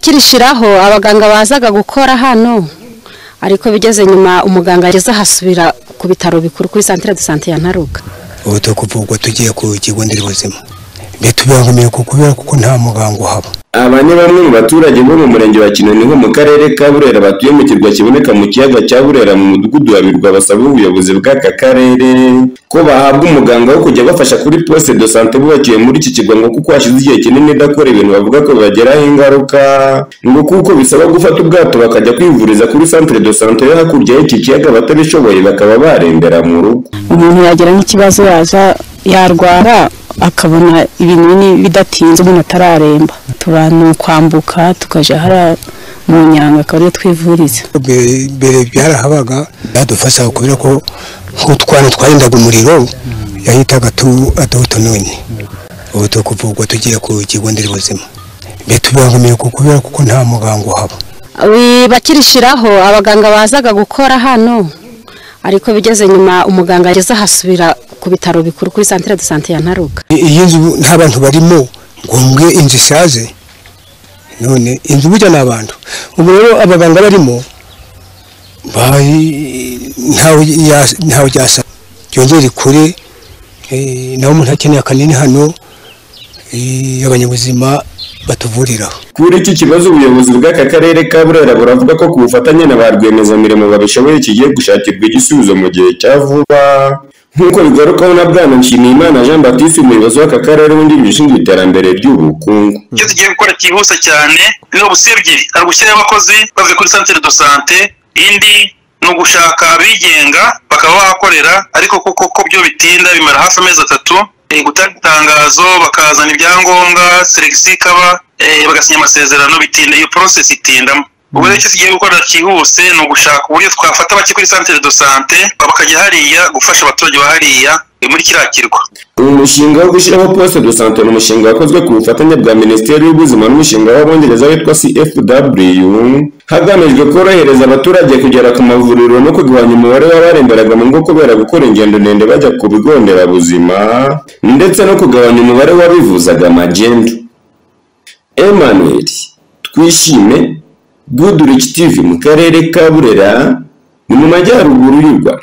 kirishiraho abaganga bazaga gukora hano. Ariko bigeze nyuma umuganga ageze ahasubira ku bitaro bikuru kuri centre de santé ya Ntaruka ubu turi kuvurwa tugiye ku kigo nderabuzima. Mbere tubangamiye ku kubera kuko nta muganga uhaba. Aba ni bamwe mu baturage bo mu murenge wa kinoni ho mu karere ka burera batuye mu kirwa kiboneka mu kiyaga cya burera mu mudugudu wa birwa basaba ubuyobozi bw'aka karere ko bahabwa umuganga wo kujya bafasha kuri poste de sante bubakiwe muri iki kirwa ngo kuko hashize igihe kinini idakora ibintu bavuga ko bibageraho ingaruka ngo kuko bisaba gufata ubwato bakajya kwivuriza kuri centre de sante yo hakurya y'iki kiyaga batabishoboye bakaba barembera mu rugo. Umuntu yagira nk'ikibazo yaza yarwara akabona ibinini bidatinze umuntu atararemba. Tubana kwambuka tukajya hariya mu nyanga akaba ariyo twivuriza. Mbere byarahabaga byadufasha kubera ko nk'utwana twarindaga umuriro yahitaga atutononye ubu turi kuvurwa tugiye ku kigo nderabuzima. Mbere tubangamiye ku kubera kuko nta muganga uhaba bakirishiraho abaganga bazaga gukora hano. Ariko bigeze nyuma umuganga ageze ahasubira ku bitaro bikuru kuri centre de santé ya Ntaruka iyi nzu nta bantu barimo ngo mbwe inzu ishaje. None inzu burya ni abantu. Ubu rero abaganga barimo ntawe ryasa ryongere kure naho umuntu akeneye akanini hano abanyabuzima batuvuriraho. Kuri iki kibazo ubuyobozi bw'aka karere ka burera buravuga ko ku bufatanye na ba rwiyemezamirimo babishoboye kigiye gushakirwa igisubizo mu gihe cya vuba. Nk'uko bigarukaho na bwana nshimiyimana jean baptiste umuyobozi w'aka karere wungirije ushinzwe iterambere ry'ubukungu. Icyo tugiye gukora cyihuse cyane ni ubusi ebyiri. Hari ugushyiraho abakozi bavuye kuri centre de sante indi ni ugushaka abigenga bakaba bahakorera ariko kuko ko byo bitinda bimara hafi amezi atatu gutanga itangazo bakazana ibyangombwa selegisi ikaba bagasinya amasezerano bitinda iyo porosesi itindamo. Rero icyo tugiye gukora cyihuse ni ugushaka uburyo twafata bake kuri centre de sante bakajya hariya gufasha abaturage ba hariya muri kiriya kirwa. Uyu mushinga wo gushyiraho poste de sante ni umushinga wakozwe ku bufatanye bwa minisiteri y'ubuzima n'umushinga w'abongereza witwa cfw hagamijwe korohereza abaturage kugera ku mavuriro no kugabanya umubare w'abaremberaga mu ngo kubera gukora ingendo ndende bajya ku bigo nderabuzima ndetse no kugabanya umubare w'abivuzaga magendu emmanuel twishime. Goodrich TV mu karere ka Burera ni mu majyaruguru y'u Rwanda.